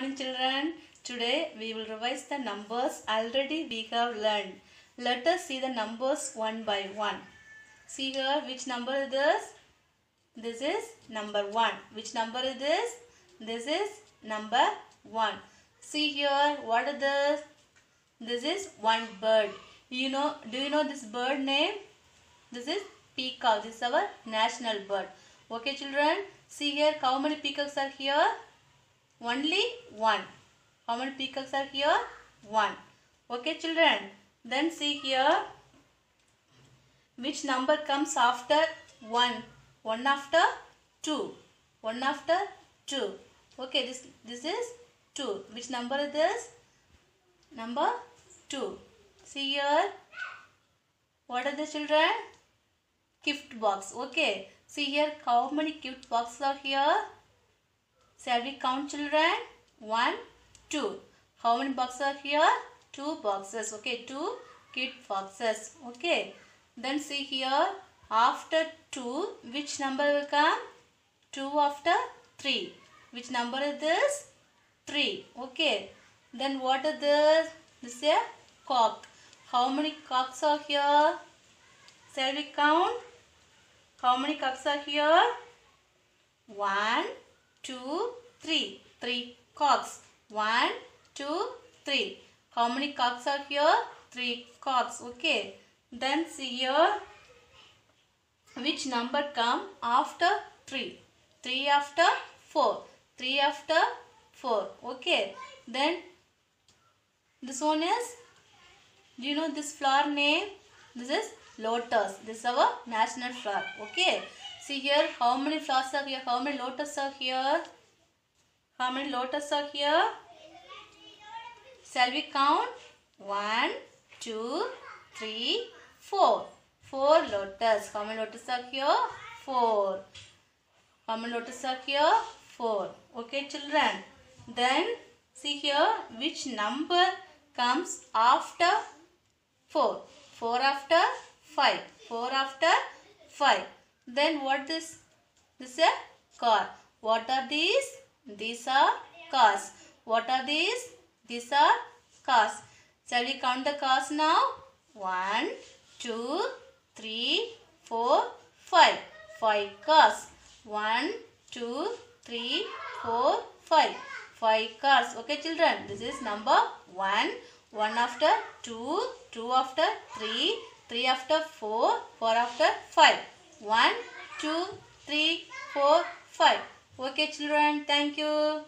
Children, today we will revise the numbers already we have learned. Let us see the numbers one by one. See here which number is this? This is number 1. Which number is this? This is number 1. See here what is this? This is one bird. You know, do you know this bird name? This is peacock. This is our national bird. Okay children, see here how many peacocks are here? Only one. How many peacocks are here? One. Okay children, then see here which number comes after 1? 1 after 2. 1 after 2. Okay, this, this is 2. Which number is this? Number 2. See here. What are the children? Gift box. Okay. See here how many gift boxes are here? Shall we count children? 1, 2. How many boxes are here? 2 boxes. Okay, 2 kid boxes. Okay. Then see here after 2 which number will come? 2 after 3. Which number is this? 3. Okay. Then what is this? This is a cock. How many cocks are here? Shall we count? How many cocks are here? 1, 2, 3. 3 cocks. One, two, three. How many cocks are here? 3 cocks. Okay. Then see here which number come after 3. 3 after 4. 3 after 4. Okay. Then this one is, do you know this flower name? This is lotus. This is our national flower. Okay. See here how many flowers are here? How many lotus are here? How many lotus are here? Shall we count? One, two, three, four. Four lotus. How many lotus are here? Four. How many lotus are here? Four. Okay, children. Then see here which number comes after four. Four after five. Four after five. Then what this? This is a car. What are these? These are cars. What are these? These are cars. Shall we count the cars now? One, two, three, four, five. Five cars. One, two, three, four, five. Five cars. Okay, children. This is number one. One after two, two after three, three after four, four after five. One, two, three, four, five. Okay, children. Thank you.